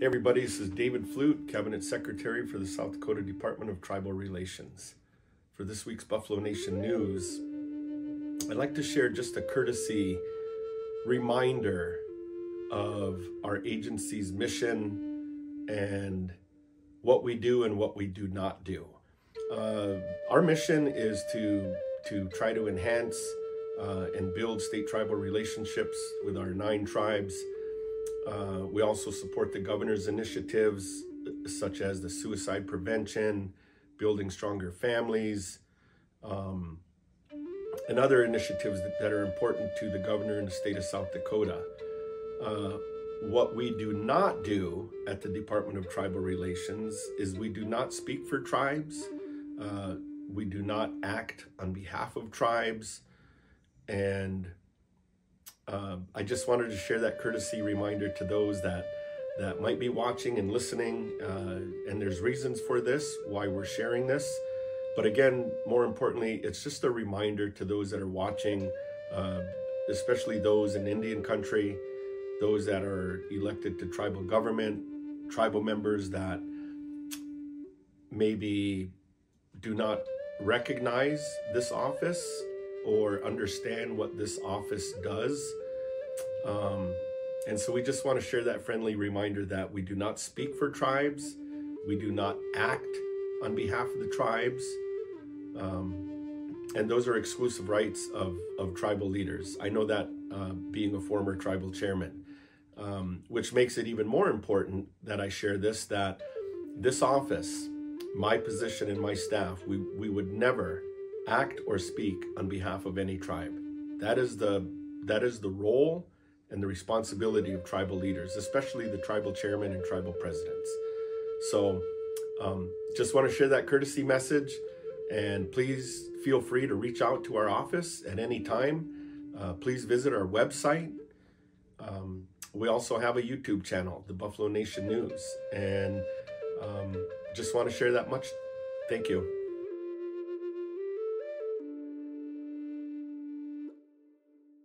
Hey everybody, this is David Flute, Cabinet Secretary for the South Dakota Department of Tribal Relations. For this week's Buffalo Nation News, I'd like to share just a courtesy reminder of our agency's mission and what we do and what we do not do. Uh, our mission is to, to try to enhance uh, and build state tribal relationships with our nine tribes uh, we also support the governor's initiatives such as the suicide prevention, building stronger families, um, and other initiatives that, that, are important to the governor in the state of South Dakota. Uh, what we do not do at the Department of Tribal Relations is we do not speak for tribes. Uh, we do not act on behalf of tribes. And um, I just wanted to share that courtesy reminder to those that that might be watching and listening. Uh, and there's reasons for this, why we're sharing this. But again, more importantly, it's just a reminder to those that are watching, uh, especially those in Indian country, those that are elected to tribal government, tribal members that maybe do not recognize this office or understand what this office does. Um, and so we just want to share that friendly reminder that we do not speak for tribes, we do not act on behalf of the tribes. Um, and those are exclusive rights of, of tribal leaders. I know that uh, being a former tribal chairman, um, which makes it even more important that I share this that this office, my position and my staff, we, we would never act or speak on behalf of any tribe. That is the that is the role and the responsibility of tribal leaders, especially the tribal chairman and tribal presidents. So, um, just want to share that courtesy message, and please feel free to reach out to our office at any time. Uh, please visit our website. Um, we also have a YouTube channel, the Buffalo Nation News, and um, just want to share that much. Thank you.